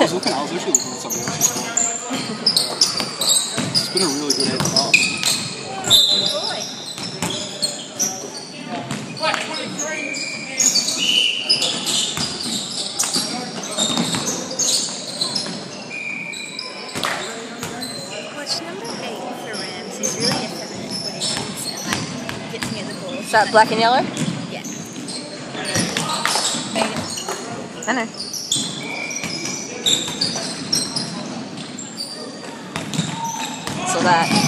was looking. I was actually looking at something else. It's been a really good end half. Watch number eight for Rams. He's really effeminate when he shoots and like gets near the ball. Is that black and yellow? Yeah. I know. So that.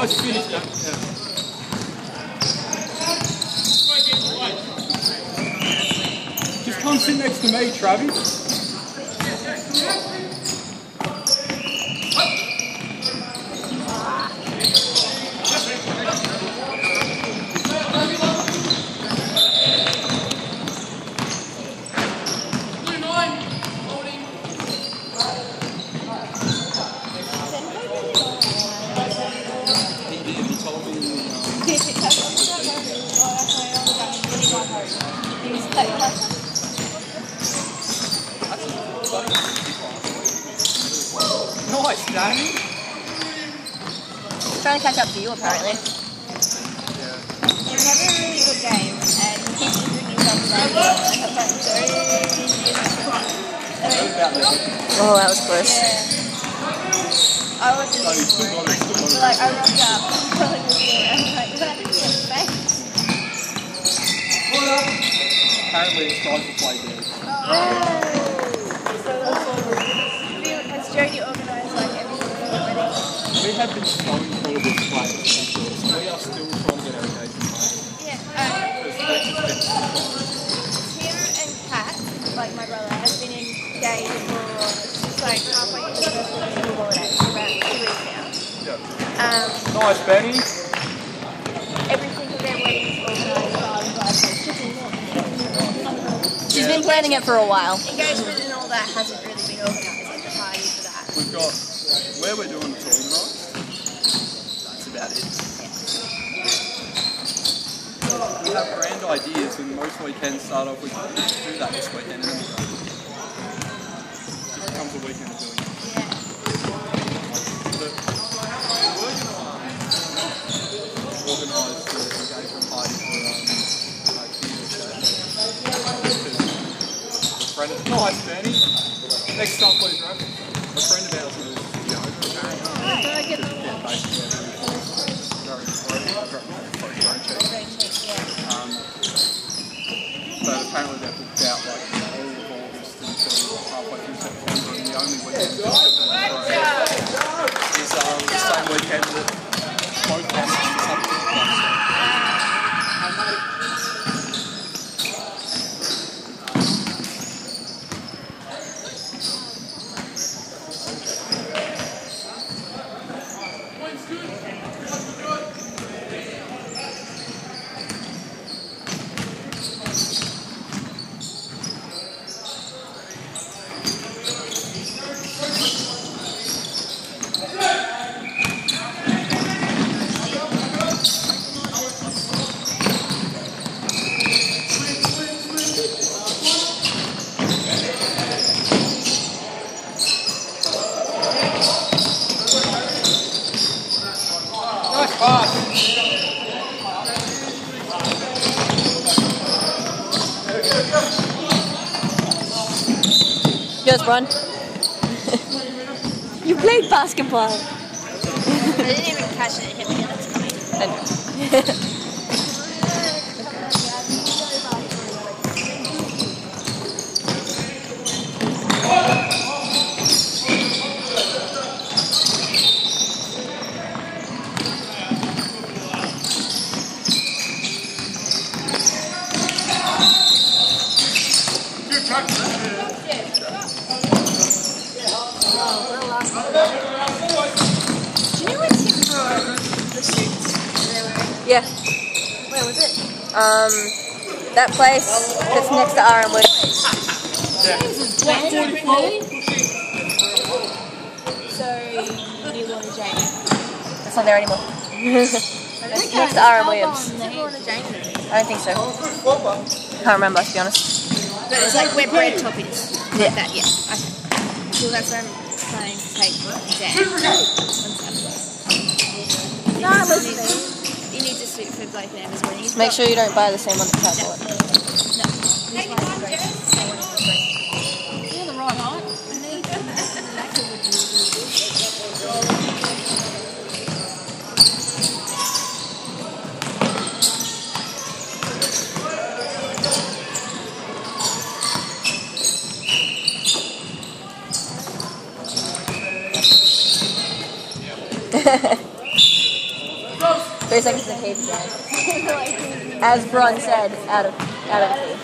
Nice finish, yeah. yeah. Just come sit next to me, Travis. He did. He told me. Um, nice, Danny. Trying to catch up to you, apparently. He's having a really good game and he keeps injuring himself like like a bunch of Oh, that was close. Yeah. I wasn't No, he's still even got it. Still So like I looked up, probably was there, and I'm like, is that in your face? it. Apparently, it's time to play dead. Has Jody organised like everything already? We have been slowing through this play. So we are still trying to get our engagement played. Yeah. Um, Because we've just been Tim and Kat, like my brother, has been engaged for like halfway into the first week of the holidays, for about two weeks now. Yeah. Um, Nice, Benny. everything for their wedding is organised by the guys like Chicken She's been planning it for a while. Engagement and all that hasn't really been organised, like the party for that. We've got where we're doing it's organised. That's about it. We have grand ideas, and most weekends start off with do that this weekend, and then we'll go. Just a weekend of doing Hi, Bernie. Next stop, please, right? A friend of ours is the owner, apparently. Hi. Can I get that one? But apparently booked out like all of August until halfway through September, and the only weekend that is um, the same weekend that Bron. you played basketball. I didn't even catch it. It hit me. That's fine. Do you know what team for the suits they were in? Yeah. Where was it? Um, that place that's next to Ironwood. So you want to Jamie? That's not there anymore. it's next to Aaron Williams. You want to Jamie? I don't think so. I Can't remember, to be honest. But it's like where bread top is. Yeah. That, yeah. Okay. Well, that's where I'm planning to take exam. No, listen. You need to suit for both them as well. He's Make got- sure you don't buy the same one that's No. Catholic. No. This one's great. I want it great. You're the right height. Three seconds in the cave again. As Bron said, out of out of the cave.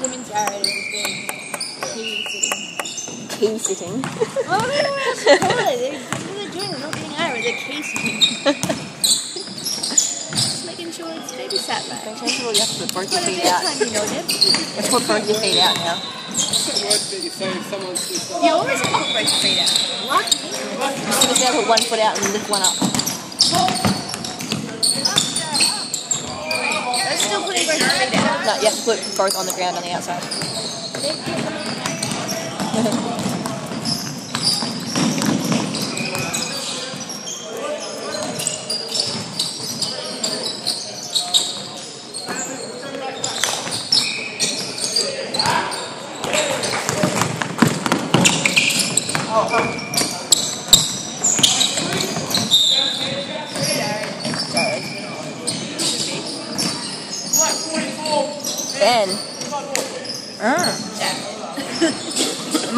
Him and Jared have just been TV sitting. Key sitting. I don't know what to call it. They're, doing, they're not getting Ira, they're key sitting. Just making sure it's babysat right. Don't change you have to put both your feet out. you know, put both your feet out now. You always have put both feet out. What? You just gotta put one foot out and lift one up. That's still putting both feet out. No, you have to put both on the ground on the outside.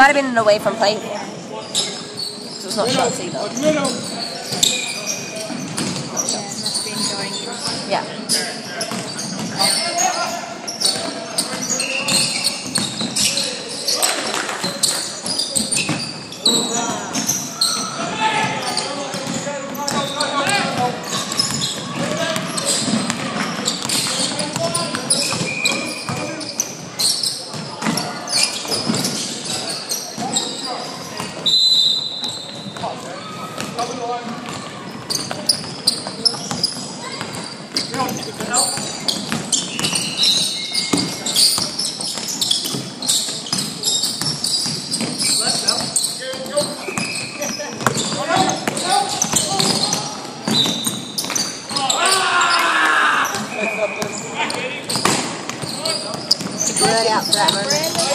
might have been an away from play. So it's not shots either. Yeah, must have been going. Yeah. Out for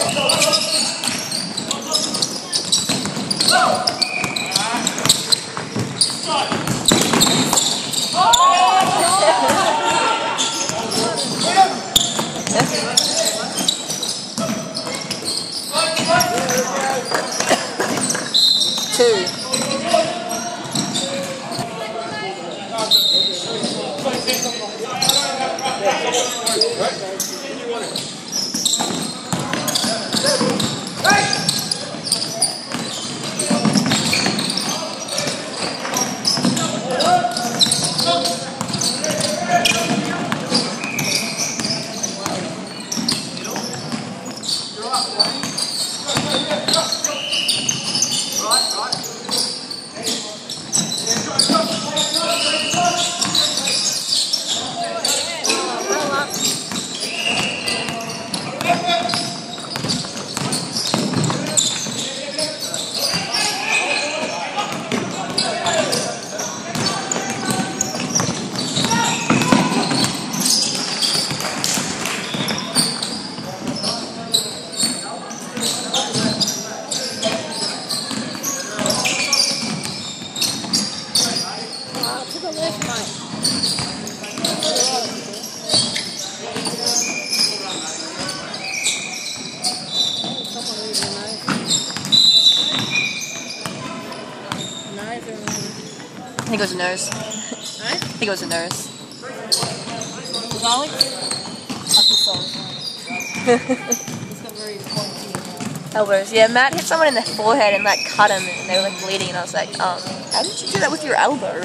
think it was a. Elbows. Yeah, Matt hit someone in the forehead and like cut him, and they were like bleeding. And I was like, um, how did you do that with your elbow?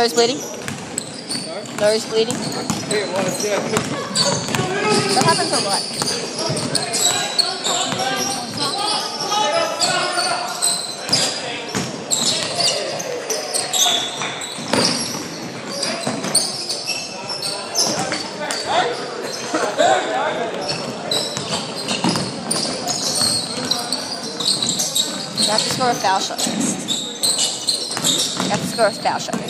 Nose bleeding? Nose bleeding? What happened to what? You have to score a foul shot. You have to score a foul shot.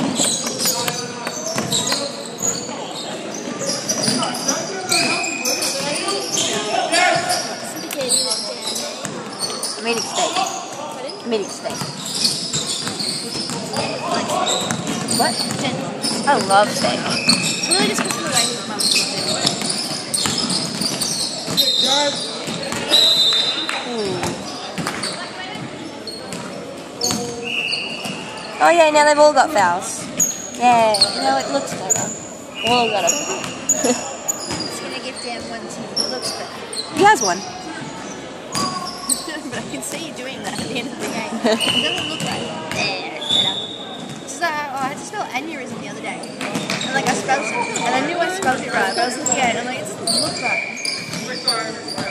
I'm steak. What? I love steak. It's really just because of the way his mum cooks Oh yeah, now they've all got fouls. Yeah, now it looks better. All got them. it. It's going to give Dan one too. It looks better. He has one. But I can see you doing that at the end of the game. It doesn't look right. There, it's better. Just like, oh, I had to spell aneurysm the other day. And like I spelled it, and I knew I spelled it right, but I was looking at it and I'm like, it doesn't look right.